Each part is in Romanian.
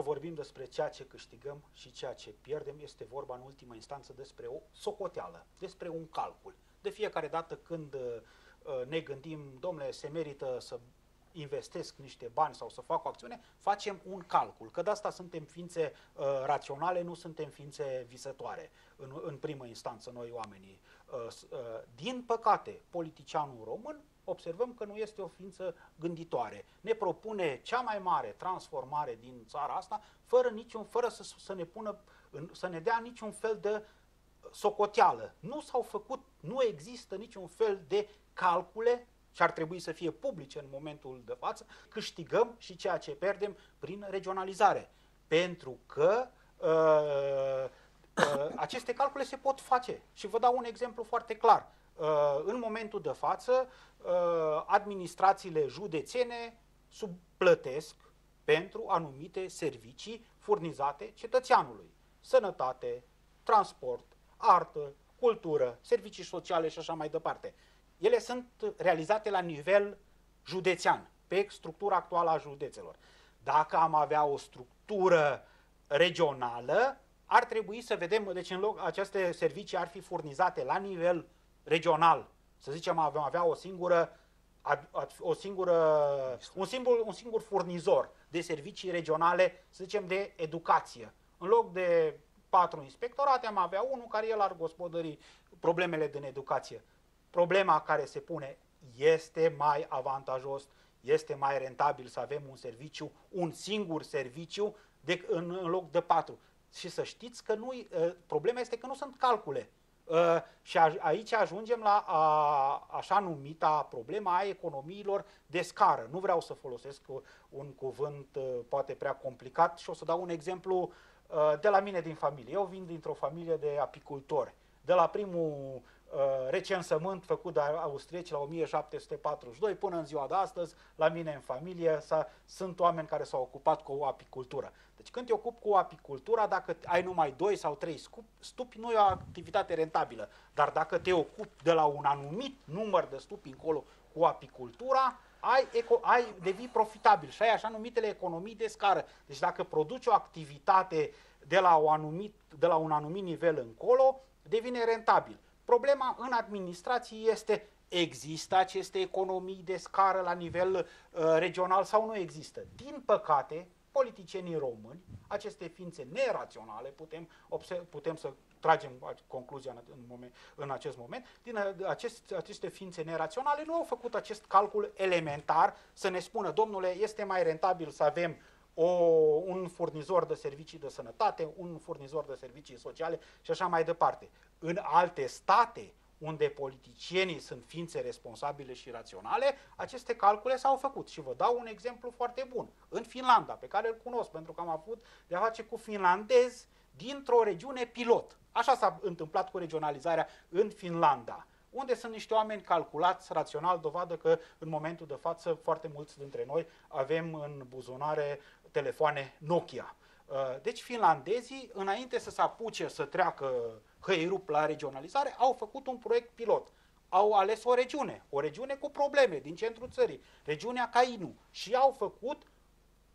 vorbim despre ceea ce câștigăm și ceea ce pierdem, este vorba în ultima instanță despre o socoteală, despre un calcul. De fiecare dată când uh, ne gândim, domnule, se merită să investesc niște bani sau să fac o acțiune, facem un calcul. Că de asta suntem ființe uh, raționale, nu suntem ființe visătoare în, în primă instanță noi oamenii. Uh, uh, din păcate, politicianul român observăm că nu este o ființă gânditoare. Ne propune cea mai mare transformare din țara asta, fără, niciun, fără să, să ne pună, să ne dea niciun fel de socoteală. Nu s-au făcut, nu există niciun fel de calcule și ar trebui să fie publice în momentul de față, câștigăm și ceea ce pierdem prin regionalizare. Pentru că uh, uh, aceste calcule se pot face. Și vă dau un exemplu foarte clar. Uh, în momentul de față, uh, administrațiile județene subplătesc pentru anumite servicii furnizate cetățeanului. Sănătate, transport, artă, cultură, servicii sociale și așa mai departe. Ele sunt realizate la nivel județean, pe structura actuală a județelor. Dacă am avea o structură regională, ar trebui să vedem, deci în loc aceste servicii ar fi furnizate la nivel regional, să zicem avem avea o singură o singură, un, singur, un singur furnizor de servicii regionale, să zicem, de educație. În loc de patru inspectorate, am avea unul care el ar gospodări problemele din educație. Problema care se pune este mai avantajos, este mai rentabil să avem un serviciu, un singur serviciu de, în, în loc de patru. Și să știți că nu, ă, problema este că nu sunt calcule. Uh, și a, aici ajungem la a, așa numita problema a economiilor de scară. Nu vreau să folosesc un cuvânt uh, poate prea complicat și o să dau un exemplu uh, de la mine din familie. Eu vin dintr-o familie de apicultori. De la primul Uh, recensământ făcut de austrieci la 1742 până în ziua de astăzi, la mine în familie sunt oameni care s-au ocupat cu apicultură. Deci când te ocupi cu apicultura, dacă ai numai 2 sau 3 stupi, nu e o activitate rentabilă. Dar dacă te ocupi de la un anumit număr de stupi încolo cu apicultura, ai, eco, ai devii profitabil și ai așa numitele economii de scară. Deci dacă produci o activitate de la, o anumit, de la un anumit nivel încolo, devine rentabil. Problema în administrație este există aceste economii de scară la nivel uh, regional sau nu există. Din păcate, politicienii români, aceste ființe neraționale, putem, putem să tragem concluzia în, în, moment, în acest moment, din uh, acest, aceste ființe neraționale nu au făcut acest calcul elementar să ne spună, domnule, este mai rentabil să avem o, un furnizor de servicii de sănătate, un furnizor de servicii sociale și așa mai departe. În alte state, unde politicienii sunt ființe responsabile și raționale, aceste calcule s-au făcut. Și vă dau un exemplu foarte bun. În Finlanda, pe care îl cunosc, pentru că am avut de a face cu finlandezi dintr-o regiune pilot. Așa s-a întâmplat cu regionalizarea în Finlanda unde sunt niște oameni calculați rațional, dovadă că în momentul de față foarte mulți dintre noi avem în buzunare telefoane Nokia. Uh, deci finlandezii, înainte să se apuce să treacă hăirup la regionalizare, au făcut un proiect pilot. Au ales o regiune, o regiune cu probleme din centrul țării, regiunea Cainu, și au făcut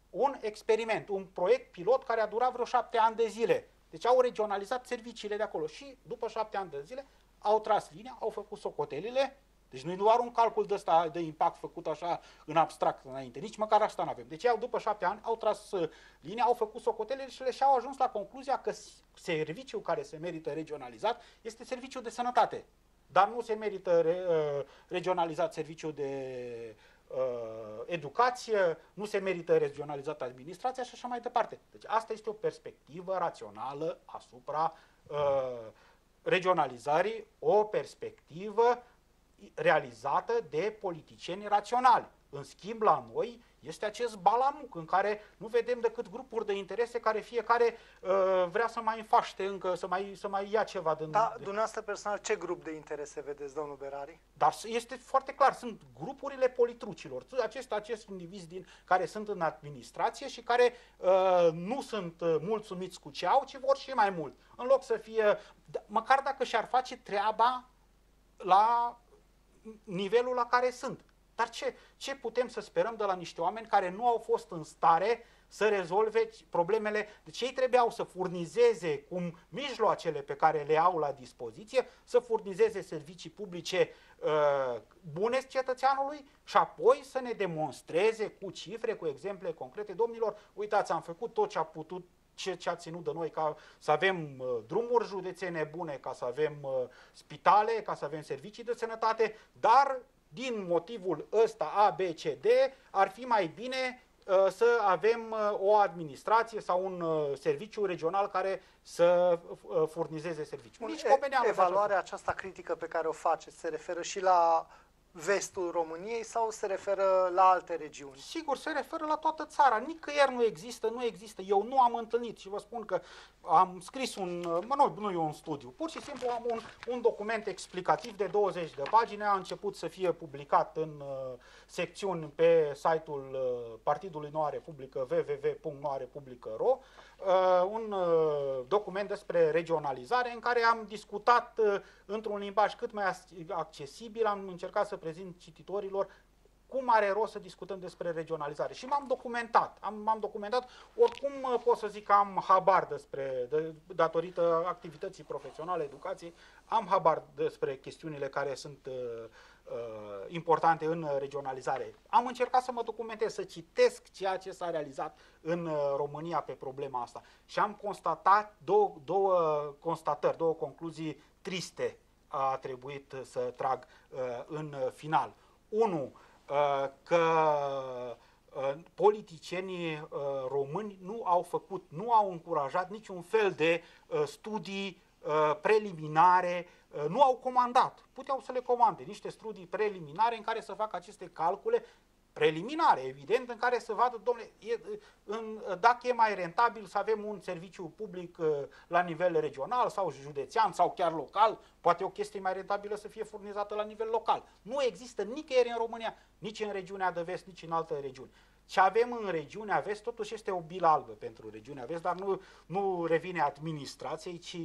un experiment, un proiect pilot care a durat vreo șapte ani de zile. Deci au regionalizat serviciile de acolo și după șapte ani de zile au tras linia, au făcut socotelile, deci nu e doar un calcul de, ăsta, de impact făcut așa în abstract înainte, nici măcar asta nu avem. Deci au, după șapte ani, au tras uh, linia, au făcut socotelele și și-au ajuns la concluzia că serviciul care se merită regionalizat este serviciul de sănătate. Dar nu se merită re, uh, regionalizat serviciul de uh, educație, nu se merită regionalizat administrația și așa mai departe. Deci asta este o perspectivă rațională asupra uh, regionalizării o perspectivă realizată de politicieni raționali. În schimb, la noi este acest balamuc în care nu vedem decât grupuri de interese care fiecare uh, vrea să mai înfaște încă, să mai, să mai ia ceva din... Da, dumneavoastră personal, ce grup de interese vedeți, domnul Berari? Dar este foarte clar, sunt grupurile politrucilor, acest, acest indivizi din, care sunt în administrație și care uh, nu sunt uh, mulțumiți cu ce au, ci vor și mai mult. În loc să fie, măcar dacă și-ar face treaba la nivelul la care sunt. Dar ce, ce putem să sperăm de la niște oameni care nu au fost în stare să rezolve problemele. Deci ei trebuiau să furnizeze cum mijloacele pe care le au la dispoziție, să furnizeze servicii publice uh, bune cetățeanului și apoi să ne demonstreze cu cifre, cu exemple concrete. Domnilor, uitați, am făcut tot ce a putut ce, ce a ținut de noi ca să avem uh, drumuri județene bune, ca să avem uh, spitale, ca să avem servicii de sănătate, dar din motivul ăsta A, B, C, D, ar fi mai bine uh, să avem uh, o administrație sau un uh, serviciu regional care să furnizeze serviciu. Nici e, evaluarea aceasta critică pe care o faceți se referă și la vestul României sau se referă la alte regiuni? Sigur, se referă la toată țara. Nicăieri nu există, nu există. Eu nu am întâlnit și vă spun că am scris un, mă, nu, nu e un studiu, pur și simplu am un, un document explicativ de 20 de pagine, a început să fie publicat în uh, secțiuni pe site-ul uh, Partidului Noua Republică, www.noarepublică.ro, uh, un uh, document despre regionalizare în care am discutat uh, într-un limbaj cât mai accesibil, am încercat să prezint cititorilor cum are rost să discutăm despre regionalizare. Și m-am documentat. Am, m-am documentat. Oricum uh, pot să zic că am habar despre, de, datorită activității profesionale, educației, am habar despre chestiunile care sunt uh, uh, importante în regionalizare. Am încercat să mă documentez, să citesc ceea ce s-a realizat în uh, România pe problema asta. Și am constatat două, două constatări, două concluzii triste a trebuit să trag uh, în final. Unu, uh, că uh, politicienii români nu au făcut, nu au încurajat niciun fel de studii preliminare, nu au comandat. Puteau să le comande niște studii preliminare în care să facă aceste calcule preliminare, evident, în care să vadă, domnule, e, în, dacă e mai rentabil să avem un serviciu public uh, la nivel regional sau județean sau chiar local, poate o chestie mai rentabilă să fie furnizată la nivel local. Nu există nicăieri în România, nici în regiunea de vest, nici în alte regiuni. Ce avem în regiunea vest, totuși este o bilă albă pentru regiunea vest, dar nu, nu revine administrației, ci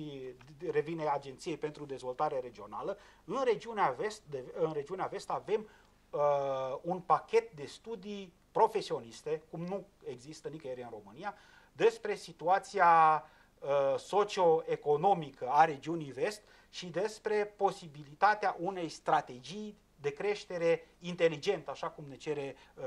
revine Agenției pentru Dezvoltare Regională. În regiunea vest, de, în regiunea vest avem uh, un pachet de studii profesioniste, cum nu există nicăieri în România, despre situația uh, socioeconomică a regiunii vest și despre posibilitatea unei strategii de creștere inteligentă, așa cum ne cere uh,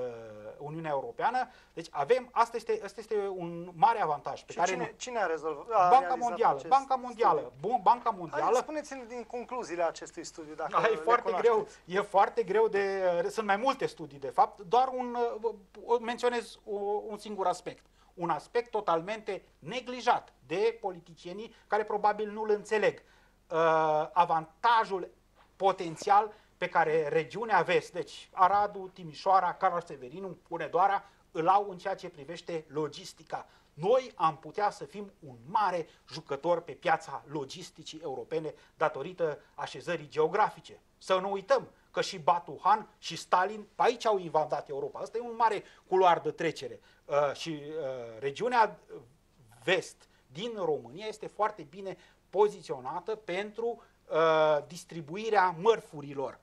Uniunea Europeană. Deci avem, asta este, asta este un mare avantaj. Pe și care cine, nu, cine a rezolvat? Banca Mondială. Banca Mondială. Bun, Banca Mondială. spuneți-ne din concluziile acestui studiu, dacă A, e foarte greu, e foarte greu de... Sunt mai multe studii, de fapt, doar un, uh, menționez un singur aspect. Un aspect totalmente neglijat de politicienii care probabil nu-l înțeleg. Uh, avantajul potențial pe care regiunea vest, deci Aradu, Timișoara, Carol Severinu, Hunedoara, îl au în ceea ce privește logistica. Noi am putea să fim un mare jucător pe piața logisticii europene datorită așezării geografice. Să nu uităm că și Batuhan și Stalin pe aici au invadat Europa. Asta e un mare culoar de trecere. Uh, și uh, regiunea vest din România este foarte bine poziționată pentru uh, distribuirea mărfurilor Uh,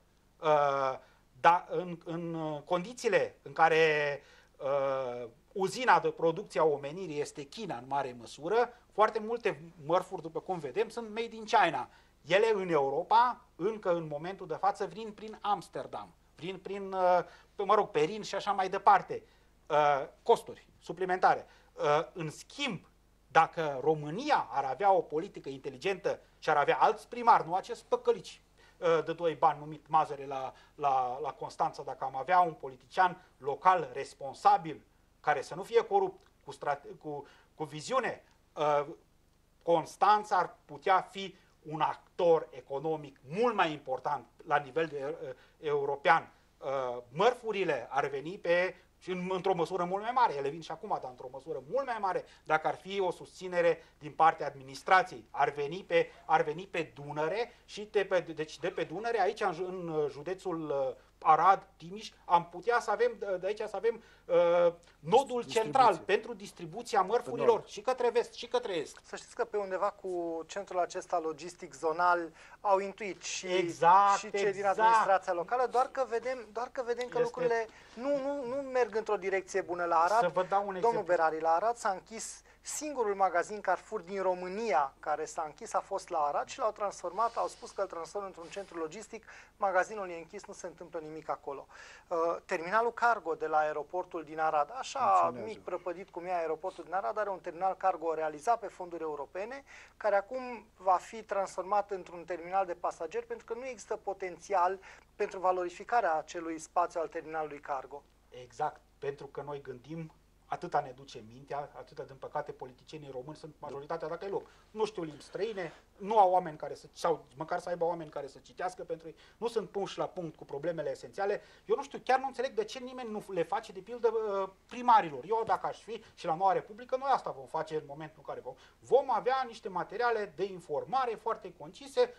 da, în, în condițiile în care uh, uzina de producție a omenirii este China în mare măsură, foarte multe mărfuri, după cum vedem, sunt made in China. Ele în Europa, încă în momentul de față, vin prin Amsterdam, vin prin, uh, mă rog, Perin și așa mai departe. Uh, costuri suplimentare. Uh, în schimb, dacă România ar avea o politică inteligentă și ar avea alți primari, nu acest păcălici Uh, de doi bani numit Mazăre la, la, la Constanța, dacă am avea un politician local responsabil, care să nu fie corupt, cu, strate, cu, cu viziune, uh, Constanța ar putea fi un actor economic mult mai important la nivel de, uh, european. Uh, mărfurile ar veni pe și în, într-o măsură mult mai mare, ele vin și acum, dar într-o măsură mult mai mare, dacă ar fi o susținere din partea administrației, ar veni pe, ar veni pe Dunăre și de pe, deci de pe Dunăre, aici în, în județul Arad, Timiș, am putea să avem de aici să avem uh, nodul central pentru distribuția mărfurilor și către vest și către est. Să știți că pe undeva cu centrul acesta logistic zonal au intuit și, exact, și cei exact. din administrația locală, doar că vedem, doar că, vedem că este... lucrurile nu, nu, nu merg într-o direcție bună la Arad. Să vă dau un Domnul exemplu. Berari, la Arad s-a închis Singurul magazin Carrefour din România care s-a închis a fost la Arad și l-au transformat, au spus că îl transformă într-un centru logistic, magazinul e închis, nu se întâmplă nimic acolo. Uh, terminalul cargo de la aeroportul din Arad, așa mic prăpădit cum e aeroportul din Arad, are un terminal cargo realizat pe fonduri europene, care acum va fi transformat într-un terminal de pasageri pentru că nu există potențial pentru valorificarea acelui spațiu al terminalului cargo. Exact, pentru că noi gândim atâta ne duce mintea, atâta, din păcate, politicienii români sunt majoritatea, dacă e loc. Nu știu limbi străine, nu au oameni care să, sau măcar să aibă oameni care să citească pentru ei, nu sunt puși la punct cu problemele esențiale. Eu nu știu, chiar nu înțeleg de ce nimeni nu le face, de pildă, uh, primarilor. Eu, dacă aș fi și la Noua Republică, noi asta vom face în momentul în care vom. Vom avea niște materiale de informare foarte concise,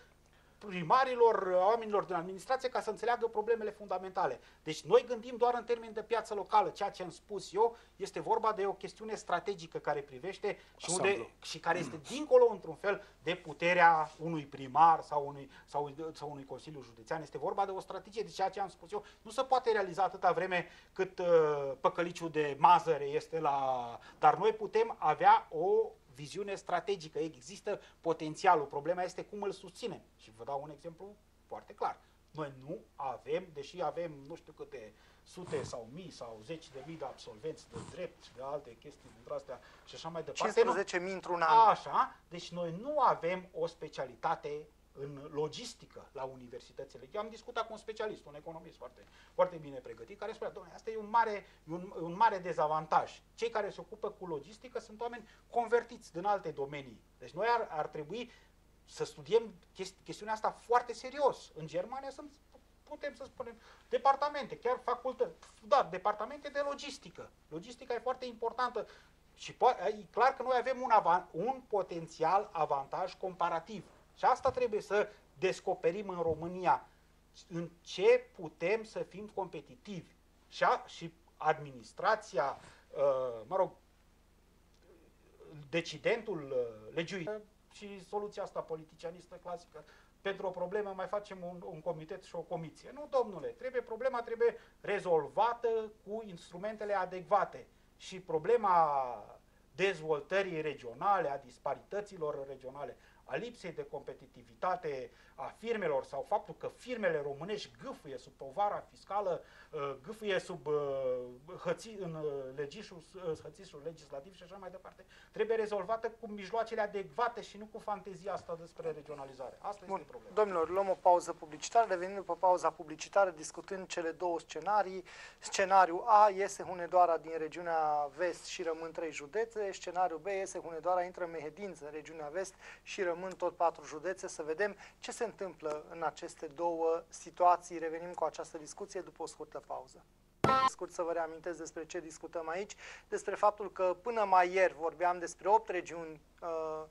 primarilor, oamenilor din administrație ca să înțeleagă problemele fundamentale. Deci noi gândim doar în termeni de piață locală. Ceea ce am spus eu este vorba de o chestiune strategică care privește și, unde, și care este dincolo, într-un fel, de puterea unui primar sau unui, sau, sau unui Consiliu Județean. Este vorba de o strategie. De ceea ce am spus eu, nu se poate realiza atâta vreme cât uh, păcăliciul de mazăre este la... Dar noi putem avea o viziune strategică, există potențialul, problema este cum îl susținem. Și vă dau un exemplu foarte clar. Noi nu avem, deși avem nu știu câte sute sau mii sau zeci de mii de absolvenți de drept și de alte chestii dintre astea și așa mai departe. 15 mii într-un an. Așa, deci noi nu avem o specialitate în logistică la universitățile. Eu am discutat cu un specialist, un economist foarte, foarte bine pregătit, care spunea, domnule, asta e un mare, un, un mare dezavantaj. Cei care se ocupă cu logistică sunt oameni convertiți din alte domenii. Deci noi ar, ar trebui să studiem chesti, chestiunea asta foarte serios. În Germania sunt, putem să spunem, departamente, chiar facultăți, da, departamente de logistică. Logistica e foarte importantă și e clar că noi avem un, avan, un potențial avantaj comparativ. Și asta trebuie să descoperim în România. În ce putem să fim competitivi. Și, a, și administrația, uh, mă rog, decidentul uh, legiuitor și soluția asta politicianistă clasică. Pentru o problemă mai facem un, un comitet și o comisie. Nu, domnule, trebuie, problema trebuie rezolvată cu instrumentele adecvate. Și problema dezvoltării regionale, a disparităților regionale, a lipsei de competitivitate a firmelor sau faptul că firmele românești gâfâie sub povara fiscală, uh, gâfâie sub uh, hăți, în uh, legișul, hățișul legislativ și așa mai departe, trebuie rezolvată cu mijloacele adecvate și nu cu fantezia asta despre regionalizare. Asta Bun. este problema. Domnilor, luăm o pauză publicitară, revenim după pauza publicitară discutând cele două scenarii. Scenariul A iese Hunedoara din regiunea vest și rămân trei județe, scenariul B iese Hunedoara, intră Mehedință în regiunea vest și rămân tot patru județe. Să vedem ce se întâmplă în aceste două situații. Revenim cu această discuție după o scurtă pauză. Scurt să vă reamintesc despre ce discutăm aici, despre faptul că până mai ieri vorbeam despre 8 regiuni uh,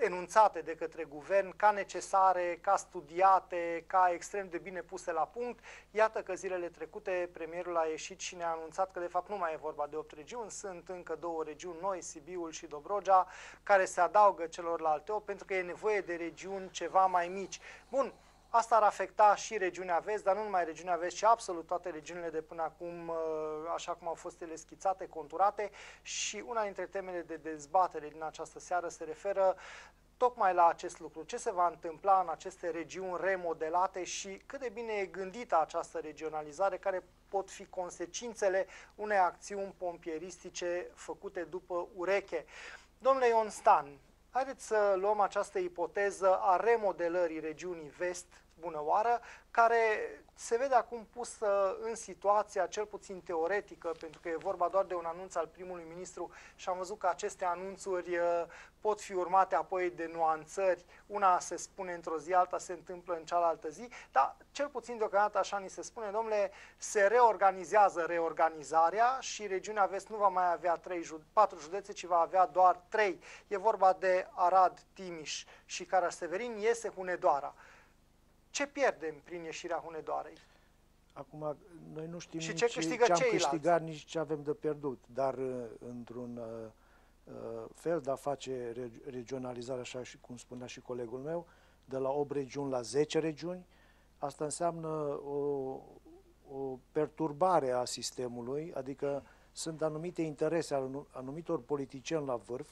enunțate de către guvern ca necesare, ca studiate, ca extrem de bine puse la punct. Iată că zilele trecute premierul a ieșit și ne-a anunțat că de fapt nu mai e vorba de 8 regiuni, sunt încă două regiuni noi, Sibiul și Dobrogea, care se adaugă celorlalte 8 pentru că e nevoie de regiuni ceva mai mici. Bun, Asta ar afecta și regiunea vest, dar nu numai regiunea vest, ci absolut toate regiunile de până acum, uh, așa cum au fost ele schițate, conturate. Și una dintre temele de dezbatere din această seară se referă tocmai la acest lucru. Ce se va întâmpla în aceste regiuni remodelate și cât de bine e gândită această regionalizare, care pot fi consecințele unei acțiuni pompieristice făcute după ureche. Domnule Ion Stan, haideți să luăm această ipoteză a remodelării regiunii vest bună oară, care se vede acum pusă în situația cel puțin teoretică, pentru că e vorba doar de un anunț al primului ministru și am văzut că aceste anunțuri uh, pot fi urmate apoi de nuanțări. Una se spune într-o zi, alta se întâmplă în cealaltă zi, dar cel puțin deocamdată așa ni se spune, domnule, se reorganizează reorganizarea și regiunea vest nu va mai avea 3, 4 județe, ci va avea doar 3. E vorba de Arad, Timiș și Caraș-Severin, iese Hunedoara. Ce pierdem prin ieșirea Hunedoarei? Acum, noi nu știm Și nici ce câștigă ce am ceilalți? câștigat, nici ce avem de pierdut, dar uh, într-un uh, uh, fel de a face re- regionalizare, așa și cum spunea și colegul meu, de la 8 regiuni la 10 regiuni, asta înseamnă o, o perturbare a sistemului, adică sunt anumite interese ale anu- anumitor politicieni la vârf,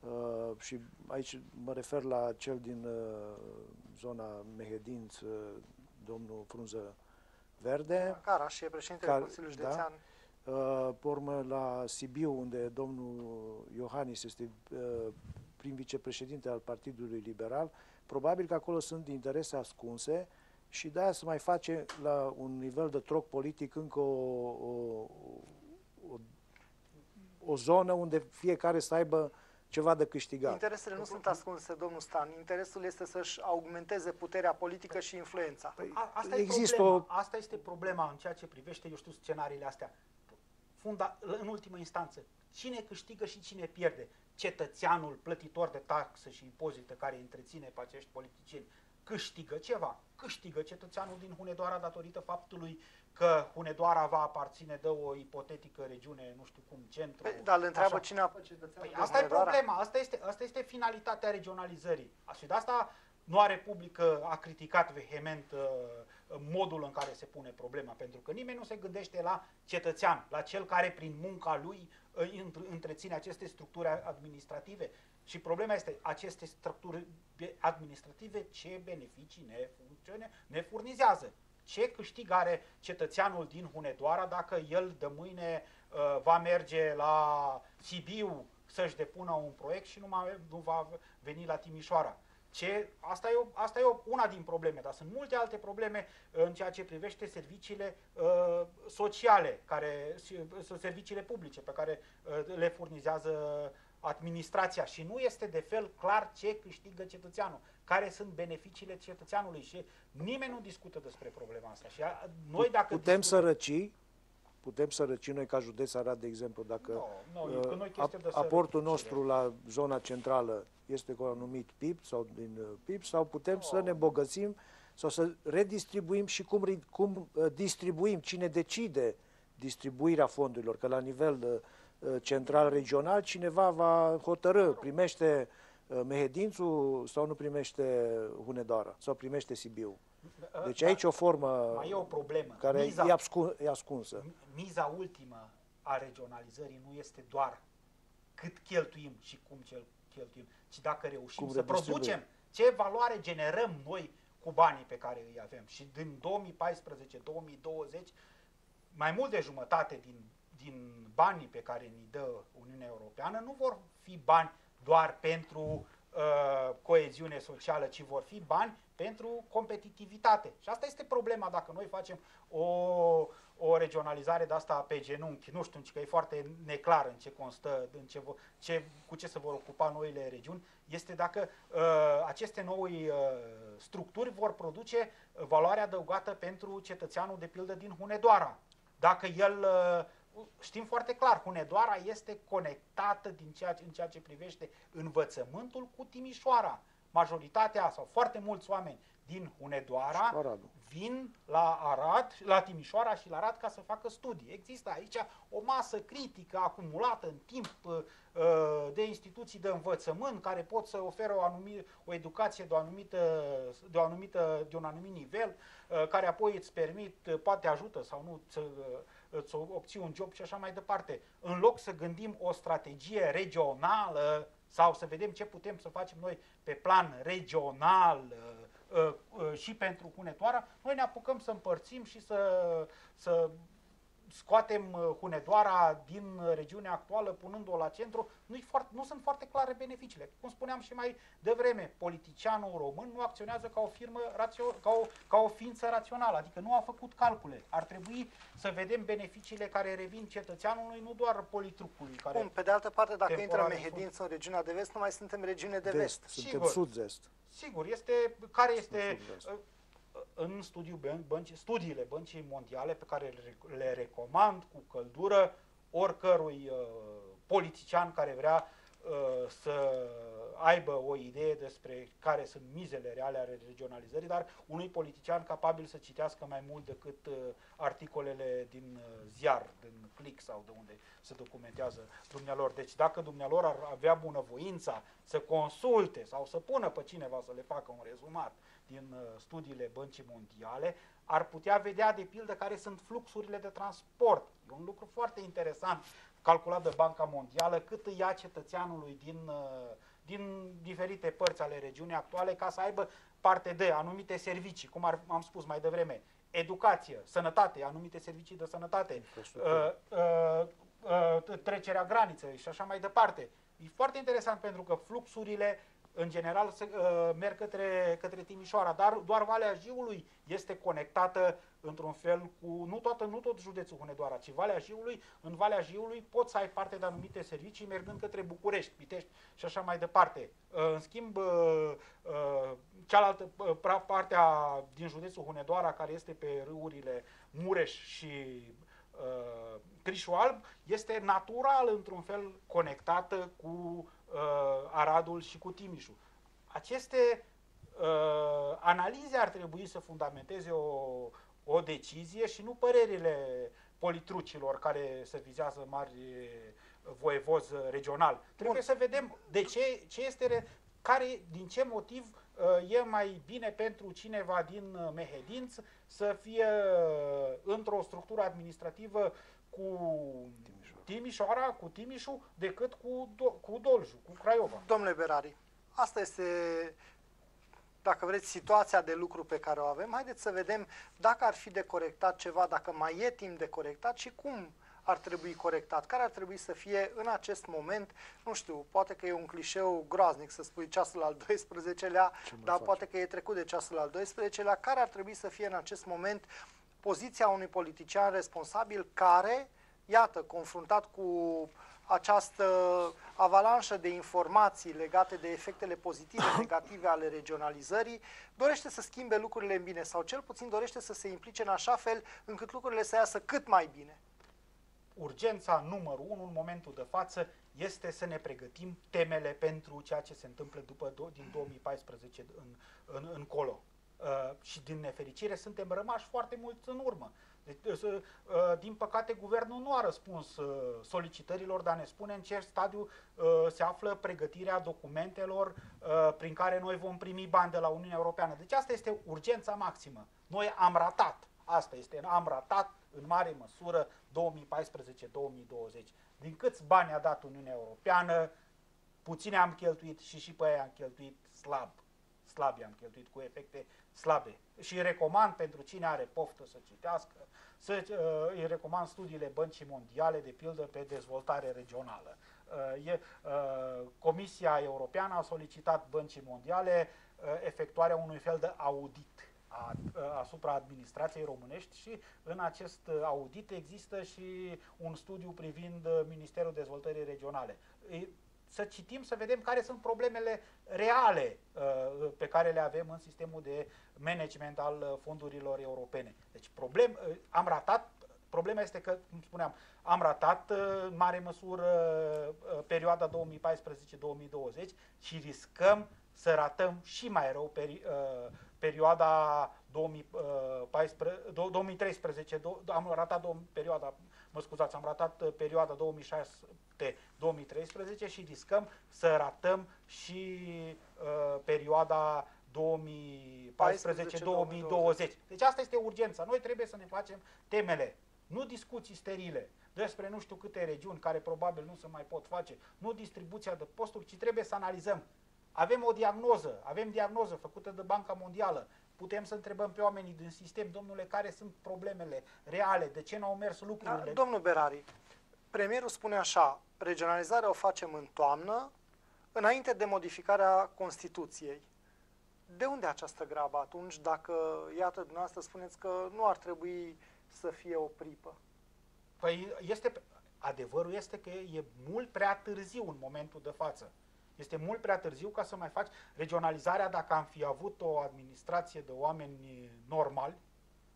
uh, și aici mă refer la cel din uh, zona Mehedinț, uh, domnul Frunză Verde, Cara și e președintele Care- Consiliului da. Județean. Uh, pe urmă la Sibiu, unde domnul Iohannis este uh, prim vicepreședinte al Partidului Liberal, probabil că acolo sunt interese ascunse și de-aia se mai face la un nivel de troc politic încă o, o, o, o zonă unde fiecare să aibă ceva de câștigat. Interesele nu sunt ascunse, domnul Stan. Interesul este să-și augmenteze puterea politică și influența. Păi, A, asta Există e problema. o- Asta este problema în ceea ce privește, eu știu, scenariile astea. Funda, în ultimă instanță, cine câștigă și cine pierde? Cetățeanul plătitor de taxe și impozite care îi întreține pe acești politicieni câștigă ceva. Câștigă cetățeanul din Hunedoara datorită faptului că Hunedoara va aparține de o ipotetică regiune, nu știu cum, centru. Păi, dar îl întreabă așa. cine apă cetățeanul Păi din asta e Hunedoara? problema, asta este, asta este finalitatea regionalizării. Și de asta Noua Republică a criticat vehement uh, modul în care se pune problema, pentru că nimeni nu se gândește la cetățean, la cel care prin munca lui uh, înt- întreține aceste structuri administrative. Și problema este, aceste structuri be- administrative ce beneficii ne, funcțione, ne furnizează? Ce câștig are cetățeanul din Hunedoara dacă el de mâine uh, va merge la Sibiu să-și depună un proiect și nu, mai, nu va veni la Timișoara? Ce, asta e, o, asta e o, una din probleme, dar sunt multe alte probleme uh, în ceea ce privește serviciile uh, sociale, care, s- serviciile publice pe care uh, le furnizează administrația și nu este de fel clar ce câștigă cetățeanul, care sunt beneficiile cetățeanului și nimeni nu discută despre problema asta. Și a, noi dacă putem discutăm- sărăci, putem sărăci noi ca județ Arad, de exemplu, dacă Nu, nu, uh, că nu e chestie ap- de aportul sărăcire. nostru la zona centrală este cu anumit PIB sau din uh, PIB sau putem să Nu. ne bogățim sau să redistribuim și cum, ri- cum uh, distribuim, cine decide distribuirea fondurilor, că la nivel uh, uh, central-regional cineva va hotărâ, primește uh, Mehedințul sau nu primește Hunedoara sau primește Sibiu. Deci aici o formă mai e o problemă. care Miza- e, abscu- e ascunsă. miza ultimă a regionalizării nu este doar cât cheltuim și cum cel cheltuim, ci dacă reușim Cum să redistribuim. producem, ce valoare generăm noi cu banii pe care îi avem. Și din 2014-2020, mai mult de jumătate din, din banii pe care ni dă Uniunea Europeană nu vor fi bani doar pentru uh, coeziune socială, ci vor fi bani pentru competitivitate. Și asta este problema dacă noi facem o, o regionalizare de asta pe genunchi. Nu știu, că e foarte neclar în ce constă, în ce, vo- ce, cu ce se vor ocupa noile regiuni, este dacă uh, aceste noi uh, structuri vor produce uh, valoare adăugată pentru cetățeanul, de pildă, din Hunedoara. Dacă el, uh, știm foarte clar, Hunedoara este conectată din ceea, ce- în ceea ce privește învățământul cu Timișoara. Majoritatea sau foarte mulți oameni din Hunedoara Și cu Aradul. vin la Arad, la Timișoara și la Arad ca să facă studii. Există aici o masă critică acumulată în timp uh, de instituții de învățământ care pot să ofere o, anumi, o educație de, o anumită, de, o anumită, de un anumit nivel, uh, care apoi îți permit, uh, poate ajută sau nu să uh, îți obții un job și așa mai departe. În loc să gândim o strategie regională sau să vedem ce putem să facem noi pe plan regional uh, uh, uh, și pentru Hunedoara, noi ne apucăm să împărțim și să, să scoatem uh, Hunedoara din regiunea actuală, punând-o la centru, nu, foarte, nu sunt foarte clare beneficiile. Cum spuneam și mai devreme, politicianul român nu acționează ca o firmă, rațio- ca o, ca o ființă rațională, adică nu a făcut calcule. Ar trebui să vedem beneficiile care revin cetățeanului, nu doar politrucului. Care... Bun, pe de altă parte, dacă intră Temporar în Mehedință în regiunea de vest, nu mai suntem regiune de, De vest. est, suntem Sigur. sud-est. Sigur, este care este Sud-vest. uh, în studiu băn- bănci, studiile băncii mondiale pe care le, rec- le recomand cu căldură oricărui uh, politician care vrea uh, să aibă o idee despre care sunt mizele reale ale regionalizării, dar unui politician capabil să citească mai mult decât uh, articolele din uh, ziar, din click sau de unde se documentează dumnealor. Deci dacă dumnealor ar avea bunăvoința să consulte sau să pună pe cineva să le facă un rezumat din studiile băncii mondiale, ar putea vedea de pildă care sunt fluxurile de transport. E un lucru foarte interesant calculat de Banca Mondială cât îi ia cetățeanului din, uh, din diferite părți ale regiunii actuale ca să aibă parte de anumite servicii, cum ar, am spus mai devreme, educație, sănătate, anumite servicii de sănătate, uh, uh, uh, trecerea graniței și așa mai departe. E foarte interesant pentru că fluxurile în general se, uh, merg către, către Timișoara, dar doar Valea Jiului este conectată într-un fel cu, nu, toată, nu tot județul Hunedoara, ci Valea Jiului, în Valea Jiului poți să ai parte de anumite servicii mergând către București, Pitești și așa mai departe. Uh, în schimb, uh, uh, cealaltă uh, partea din județul Hunedoara, care este pe râurile Mureș și uh, Crișu Alb, este natural într-un fel conectată cu uh, Aradul și cu Timișul. Aceste uh, analize ar trebui să fundamenteze o, o decizie și nu părerile politrucilor care se vizează mari voievoz regional. Trebuie Bun. să vedem de ce, ce este, care, din ce motiv uh, e mai bine pentru cineva din uh, Mehedinț să fie uh, într-o structură administrativă cu Timișoara, cu Timișu, decât cu, Do cu Dolju, cu Craiova. Domnule Berari, asta este, dacă vreți, situația de lucru pe care o avem. Haideți să vedem dacă ar fi de corectat ceva, dacă mai e timp de corectat și cum ar trebui corectat, care ar trebui să fie în acest moment, nu știu, poate că e un clișeu groaznic să spui ceasul al 12-lea, dar faci? poate că e trecut de ceasul al 12-lea, care ar trebui să fie în acest moment poziția unui politician responsabil care iată, confruntat cu această avalanșă de informații legate de efectele pozitive, negative ale regionalizării, dorește să schimbe lucrurile în bine sau cel puțin dorește să se implice în așa fel încât lucrurile să iasă cât mai bine. Urgența numărul unu în momentul de față este să ne pregătim temele pentru ceea ce se întâmplă după din 2014 în, în, încolo. Uh, și din nefericire suntem rămași foarte mult în urmă. Deci, uh, din păcate, guvernul nu a răspuns uh, solicitărilor, dar ne spune în ce stadiu uh, se află pregătirea documentelor prin care noi vom primi bani de la Uniunea Europeană. Deci asta este urgența maximă. Noi am ratat, asta este, am ratat în mare măsură 2014-2020. Din câți bani a dat Uniunea Europeană, puține am cheltuit și și pe aia am cheltuit slab. Slab i-am cheltuit cu efecte slabe. Și recomand pentru cine are poftă să citească, să uh, îi recomand studiile Băncii Mondiale, de pildă pe dezvoltare regională. Uh, e, uh, Comisia Europeană a solicitat Băncii Mondiale uh, efectuarea unui fel de audit a, uh, asupra administrației românești și în acest audit există și un studiu privind Ministerul Dezvoltării Regionale să citim, să vedem care sunt problemele reale uh, pe care le avem în sistemul de management al uh, fondurilor europene. Deci problem, uh, am ratat, problema este că, cum spuneam, am ratat uh, în mare măsură uh, perioada 2014-2020 și riscăm să ratăm și mai rău peri, uh, perioada 2014, 2013, uh, am ratat perioada, mă scuzați, am ratat uh, perioada 2006-2013 și riscăm să ratăm și uh, perioada 2014-2020. Deci asta este urgența. Noi trebuie să ne facem temele, nu discuții sterile despre nu știu câte regiuni care probabil nu se mai pot face, nu distribuția de posturi, ci trebuie să analizăm. Avem o diagnoză, avem diagnoză făcută de Banca Mondială, putem să întrebăm pe oamenii din sistem, domnule, care sunt problemele reale, de ce n-au mers lucrurile? Da, domnul Berari, premierul spune așa, regionalizarea o facem în toamnă, înainte de modificarea Constituției. De unde această grabă atunci, dacă, iată, dumneavoastră spuneți că nu ar trebui să fie o pripă? Păi este, adevărul este că e mult prea târziu în momentul de față. Este mult prea târziu ca să mai faci regionalizarea dacă am fi avut o administrație de oameni normali.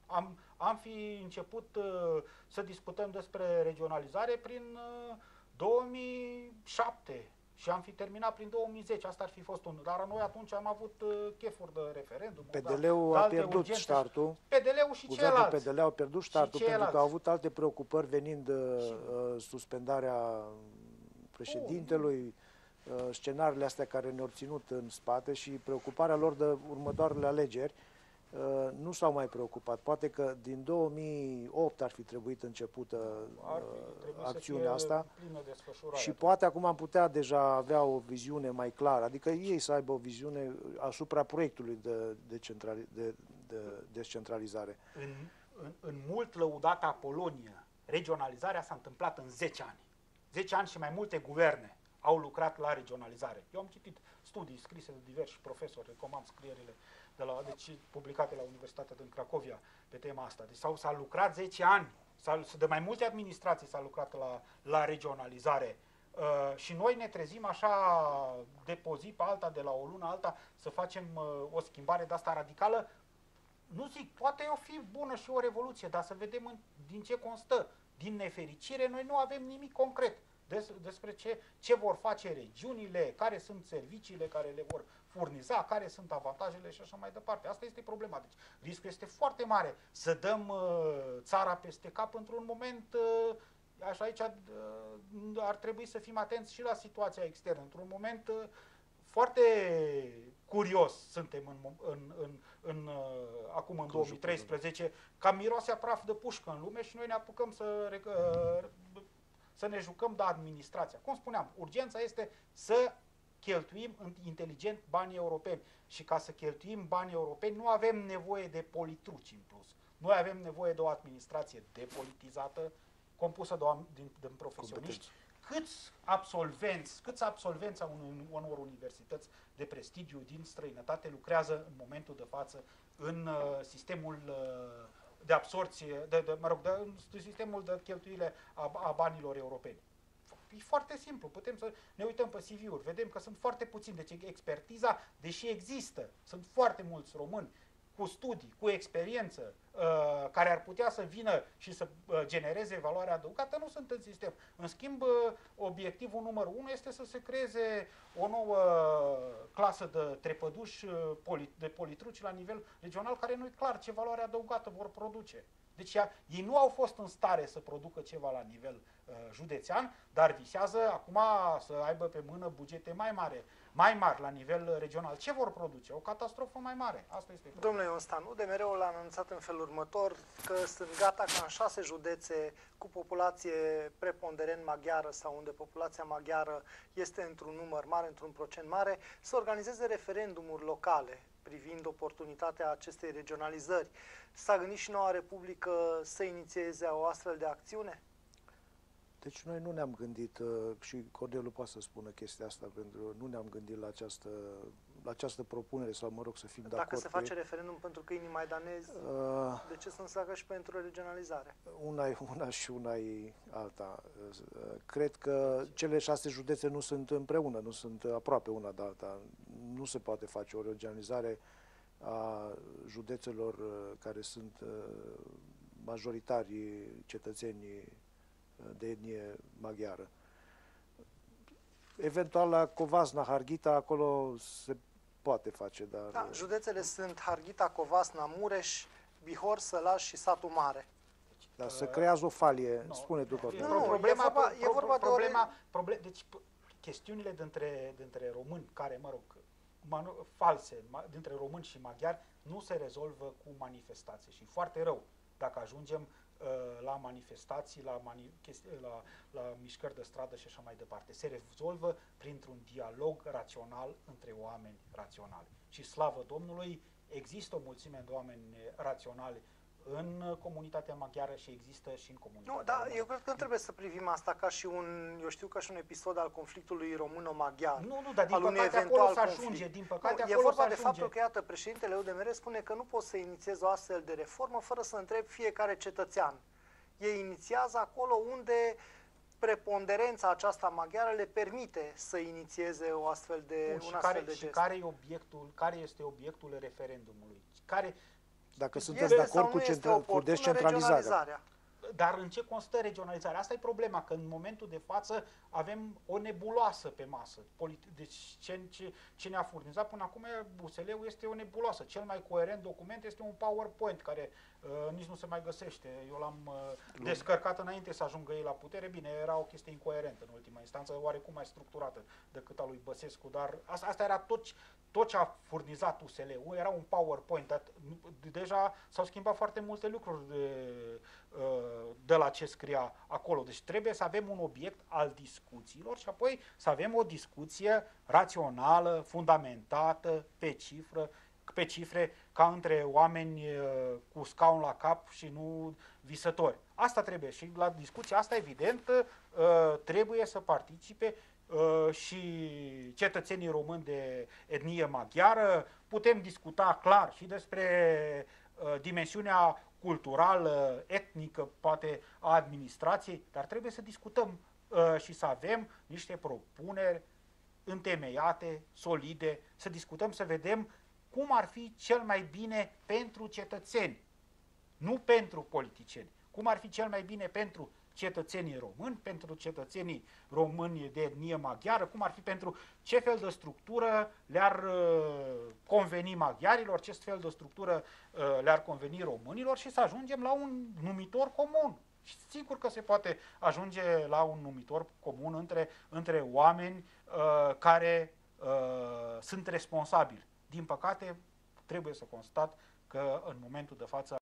Am, am fi început uh, să discutăm despre regionalizare prin uh, 2007 și am fi terminat prin 2010. Asta ar fi fost un. Dar noi atunci am avut uh, chefuri de referendum. PDL-ul a pierdut startul. PDL-ul și Guvernul ceilalți. PDL au pierdut startul pentru că au avut alte preocupări venind uh, suspendarea președintelui, uh, scenariile astea care ne-au ținut în spate și preocuparea lor de următoarele alegeri. Uh, nu s-au mai preocupat. Poate că din 2008 ar fi trebuit începută ar fi, uh, acțiunea asta și poate acum am putea deja avea o viziune mai clară, adică ei să aibă o viziune asupra proiectului de, de, centrali, de, de descentralizare. În, în, în mult lăudata Polonia, regionalizarea s-a întâmplat în 10 ani. 10 ani și mai multe guverne au lucrat la regionalizare. Eu am citit studii scrise de diversi profesori, recomand scrierile de la, deci, publicate la Universitatea din Cracovia pe tema asta. Deci s-au, s-a lucrat 10 ani, s-a, de mai multe administrații s-a lucrat la, la regionalizare. Uh, și noi ne trezim așa de pe zi pe alta, de la o lună alta, să facem uh, o schimbare de asta radicală. Nu zic, poate o fi bună și o revoluție, dar să vedem în, din ce constă. Din nefericire, noi nu avem nimic concret des, despre ce, ce vor face regiunile, care sunt serviciile care le vor furniza, care sunt avantajele și așa mai departe. Asta este problema. Deci riscul este foarte mare să dăm uh, țara peste cap într-un moment uh, așa aici uh, ar trebui să fim atenți și la situația externă. Într-un moment uh, foarte curios suntem în, în, în, în, uh, acum în 2013, ca miroase praf de pușcă în lume și noi ne apucăm să, uh, să ne jucăm de administrația. Cum spuneam, urgența este să cheltuim inteligent banii europeni. Și ca să cheltuim banii europeni nu avem nevoie de politruci în plus. Noi avem nevoie de o administrație depolitizată, compusă de oameni din, din profesioniști, câți absolvenți, câți absolvenți au unor universități de prestigiu din străinătate lucrează în momentul de față în uh, sistemul uh, de absorție, de, de, mă rog, de, sistemul de cheltuire a, a banilor europeni. E foarte simplu, putem să ne uităm pe CV-uri, vedem că sunt foarte puțini, deci expertiza, deși există, sunt foarte mulți români cu studii, cu experiență, uh, care ar putea să vină și să uh, genereze valoare adăugată, nu sunt în sistem. În schimb, uh, obiectivul numărul unu este să se creeze o nouă clasă de trepăduși de politruci la nivel regional, care nu e clar ce valoare adăugată vor produce. Deci ei nu au fost în stare să producă ceva la nivel uh, județean, dar visează acum să aibă pe mână bugete mai mari, mai mari la nivel regional. Ce vor produce? O catastrofă mai mare. Asta este problema. Domnule Ionstan, UDMR-ul a anunțat în felul următor că sunt gata ca în șase județe cu populație preponderent maghiară sau unde populația maghiară este într-un număr mare, într-un procent mare, să organizeze referendumuri locale privind oportunitatea acestei regionalizări. S-a gândit și noua Republică să inițieze o astfel de acțiune? Deci noi nu ne-am gândit, uh, și Cordelu poate să spună chestia asta, pentru nu ne-am gândit la această, la această propunere, sau mă rog să fim de Dacă acord. se face referendum pentru câinii maidanezi, uh, de ce să nu se facă și pentru regionalizare? Una e una și una e alta. Uh, cred că cele șase județe nu sunt împreună, nu sunt aproape una de alta. Nu se poate face o regionalizare a județelor uh, care sunt uh, majoritari cetățenii de etnie maghiară. Eventual la Covasna, Harghita, acolo se poate face, dar... Da, județele sunt Harghita, Covasna, Mureș, Bihor, Sălaș și Satul Mare. Dar se creează o falie, no, spune tu, Nu, nu, problema, e vorba, e vorba de problema, problem, deci chestiunile dintre, dintre români care, mă rog, manu, false, dintre români și maghiari, nu se rezolvă cu manifestații și foarte rău dacă ajungem Uh, la manifestații, la, mani la, la mișcări de stradă și așa mai departe. Se rezolvă printr-un dialog rațional între oameni raționali. Și slavă Domnului, există o mulțime de oameni raționali în comunitatea maghiară și există și în comunitatea Nu, da, eu cred că nu trebuie să privim asta ca și un, eu știu, ca și un episod al conflictului româno-maghiar. Nu, nu, dar din păcate acolo se ajunge, din păcate nu, acolo E vorba de faptul că, iată, președintele UDMR spune că nu poți să inițiezi o astfel de reformă fără să întrebi fiecare cetățean. Ei inițiază acolo unde preponderența aceasta maghiară le permite să inițieze o astfel de, Bun, un astfel care, de gest. Și care, e obiectul, care este obiectul referendumului? Care, dacă sunteți de acord cu, centra, cu descentralizarea. dar în ce constă regionalizarea? Asta e problema, că în momentul de față avem o nebuloasă pe masă. Deci ce, ce, ce ne-a furnizat până acum USL-ul este o nebuloasă. Cel mai coerent document este un PowerPoint care uh, nici nu se mai găsește. Eu l-am uh, descărcat înainte să ajungă ei la putere. Bine, era o chestie incoerentă în ultima instanță, oarecum mai structurată decât a lui Băsescu, dar asta, asta era tot, tot ce a furnizat USL-ul, era un PowerPoint. Dar deja s-au schimbat foarte multe lucruri de, uh, de la ce scria acolo. Deci trebuie să avem un obiect al discuțiilor și apoi să avem o discuție rațională, fundamentată, pe cifră, pe cifre ca între oameni uh, cu scaun la cap și nu visători. Asta trebuie și la discuția asta, evident, uh, trebuie să participe și cetățenii români de etnie maghiară. Putem discuta clar și despre dimensiunea culturală, etnică, poate a administrației, dar trebuie să discutăm uh, și să avem niște propuneri întemeiate, solide, să discutăm, să vedem cum ar fi cel mai bine pentru cetățeni, nu pentru politicieni, cum ar fi cel mai bine pentru cetățenii români, pentru cetățenii români de etnie maghiară, cum ar fi pentru ce fel de structură le-ar uh, conveni maghiarilor, ce fel de structură uh, le-ar conveni românilor și să ajungem la un numitor comun. Și sigur că se poate ajunge la un numitor comun între, între oameni uh, care uh, sunt responsabili. Din păcate, trebuie să constat că în momentul de față